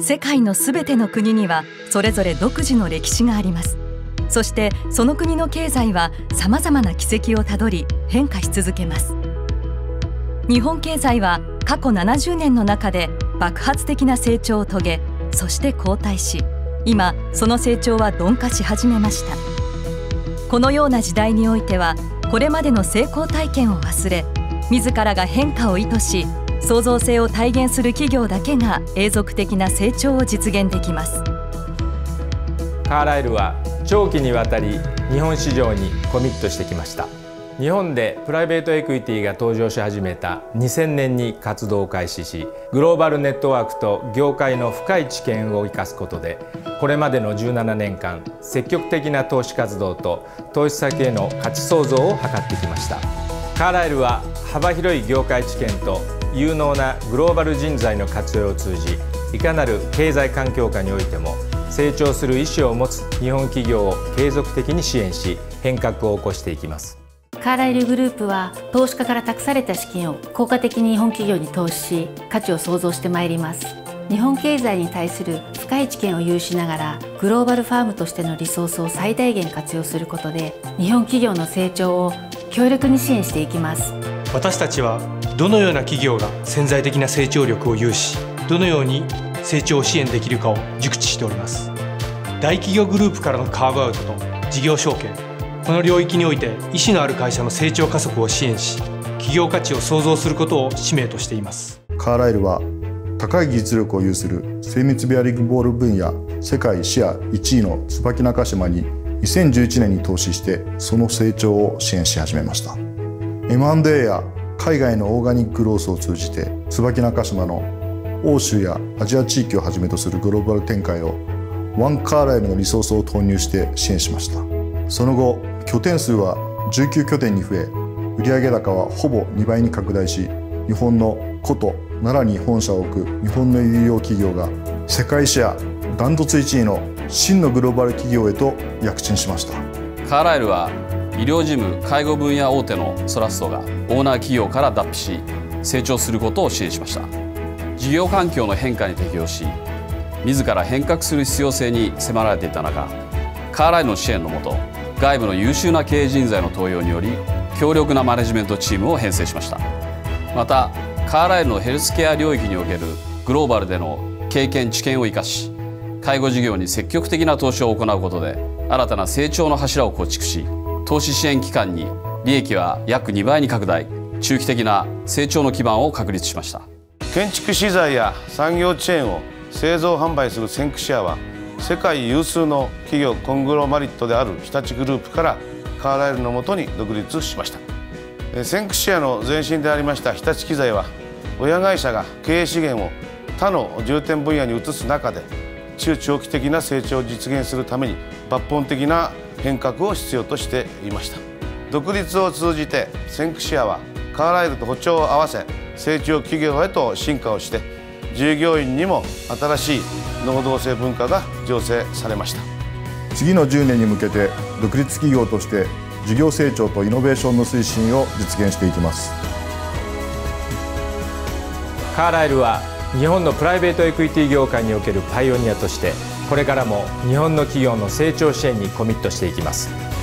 世界のすべての国にはそれぞれ独自の歴史があります。そしてその国の経済はさまざまな軌跡をたどり変化し続けます。日本経済は過去70年の中で爆発的な成長を遂げそして後退し今その成長は鈍化し始めました。このような時代においてはこれまでの成功体験を忘れ自らが変化を意図し創造性を体現する企業だけが永続的な成長を実現できます。カーライルは長期にわたり日本市場にコミットしてきました。日本でプライベートエクイティが登場し始めた2000年に活動を開始しグローバルネットワークと業界の深い知見を生かすことでこれまでの17年間積極的な投資活動と投資先への価値創造を図ってきました。カーライルは幅広い業界知見と有能なグローバル人材の活用を通じいかなる経済環境下においても成長する意思を持つ日本企業を継続的に支援し変革を起こしていきます。カーライルグループは投資家から託された資金を効果的に日本企業に投資し価値を創造してまいります。日本経済に対する深い知見を有しながらグローバルファームとしてのリソースを最大限活用することで日本企業の成長を強力に支援していきます。私たちはどのような企業が潜在的な成長力を有しどのように成長を支援できるかを熟知しております。大企業グループからのカーブアウトと事業承継この領域において意思のある会社の成長加速を支援し企業価値を創造することを使命としています。カーライルは高い技術力を有する精密ベアリングボール分野世界シェア1位の椿中島に2011年に投資してその成長を支援し始めました。M&A や海外のオーガニックロースを通じて椿中島の欧州やアジア地域をはじめとするグローバル展開をワンカーライルのリソースを投入して支援しました。その後拠点数は19拠点に増え売上高はほぼ2倍に拡大し日本の古都奈良に本社を置く日本の医療企業が世界シェアダントツ1位の真のグローバル企業へと躍進しました。カーライルは医療事務介護分野大手のソラストがオーナー企業から脱皮し成長することを支援しました。事業環境の変化に適応し自ら変革する必要性に迫られていた中カーライルの支援のもと外部の優秀な経営人材の登用により強力なマネジメントチームを編成しました。またカーライルのヘルスケア領域におけるグローバルでの経験知見を生かし介護事業に積極的な投資を行うことで新たな成長の柱を構築し投資支援機関に利益は約2倍に拡大。中期的な成長の基盤を確立しました。建築資材や産業チェーンを製造販売するセンクシアは世界有数の企業コングロマリットである日立グループからカーライルのもとに独立しました。センクシアの前身でありました日立機材は親会社が経営資源を他の重点分野に移す中で中長期的な成長を実現するために抜本的な変革を必要としていました。独立を通じてセンクシアはカーライルと歩調を合わせ成長企業へと進化をして従業員にも新しい能動性文化が醸成されました。次の10年に向けて独立企業として事業成長とイノベーションの推進を実現していきます。カーライルは日本のプライベートエクイティ業界におけるパイオニアとしてこれからも日本の企業の成長支援にコミットしていきます。